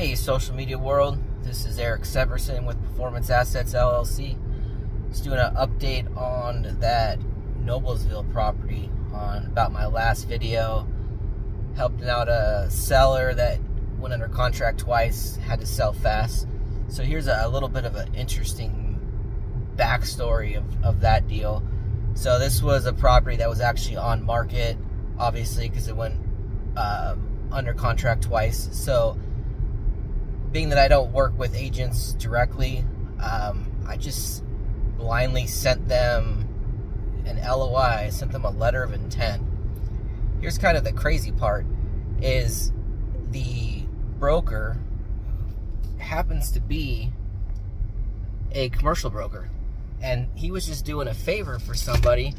Hey, social media world. This is Eric Severson with Performance Assets LLC. Just doing an update on that Noblesville property on about my last video. Helping out a seller that went under contract twice, had to sell fast. So here's a, a little bit of an interesting backstory of, of that deal. So this was a property that was actually on market, obviously, because it went uh, under contract twice. So being that I don't work with agents directly, um, I just blindly sent them an LOI, I sent them a letter of intent. Here's kind of the crazy part is the broker happens to be a commercial broker and he was just doing a favor for somebody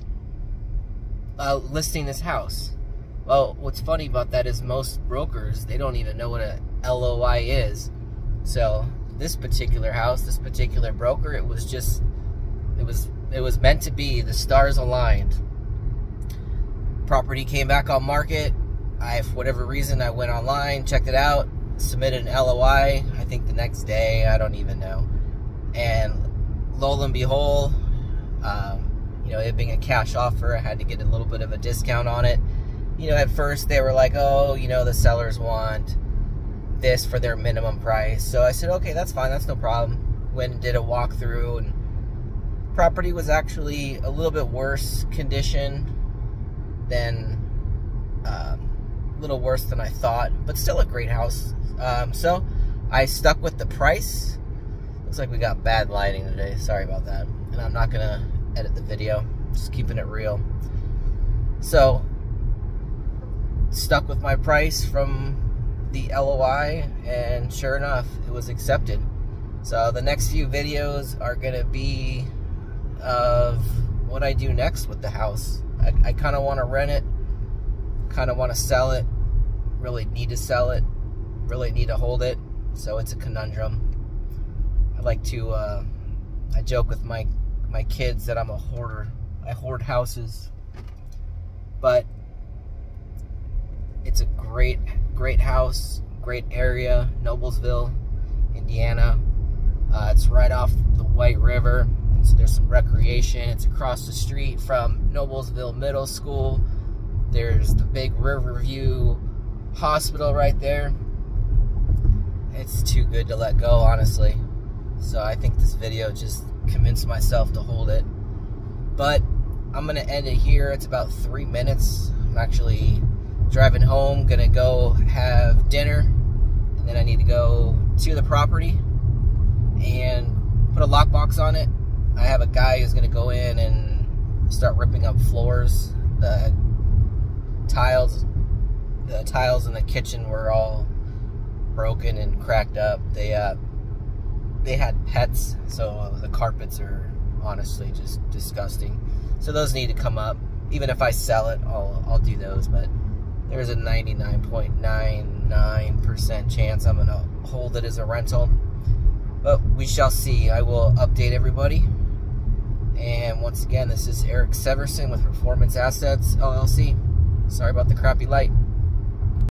uh, listing this house. Well, what's funny about that is most brokers, they don't even know what a LOI is. So this particular house, this particular broker, it was just, it was, it was meant to be. The stars aligned. Property came back on market. I, for whatever reason, I went online, checked it out, submitted an LOI. I think the next day, I don't even know. And lo and behold, um, you know, it being a cash offer, I had to get a little bit of a discount on it. You know, at first they were like, oh, you know, the sellers want this for their minimum price. So I said, okay, that's fine, that's no problem. Went and did a walkthrough, and property was actually a little bit worse condition than, um, a little worse than I thought, but still a great house. Um, so I stuck with the price. Looks like we got bad lighting today. Sorry about that. And I'm not gonna edit the video. Just keeping it real. So stuck with my price from the LOI, and sure enough, it was accepted. So the next few videos are gonna be of what I do next with the house. I, I kind of want to rent it, kind of want to sell it, really need to sell it, really need to hold it. So it's a conundrum. I like to, uh, I joke with my my kids that I'm a hoarder. I hoard houses, but it's a great, great house, great area, Noblesville, Indiana. Uh, it's right off the White River, so there's some recreation. It's across the street from Noblesville Middle School. There's the big Riverview Hospital right there. It's too good to let go, honestly. So I think this video just convinced myself to hold it. But I'm gonna end it here. It's about three minutes. I'm actually driving home, gonna go have dinner, and then I need to go to the property and put a lockbox on it. I have a guy who's gonna go in and start ripping up floors. The tiles, the tiles in the kitchen were all broken and cracked up. They uh, they had pets, so the carpets are honestly just disgusting. So those need to come up. Even if I sell it, I'll I'll do those, but there's a 99.99% chance I'm going to hold it as a rental. But we shall see. I will update everybody. And once again, this is Eric Severson with Performance Assets LLC. Sorry about the crappy light.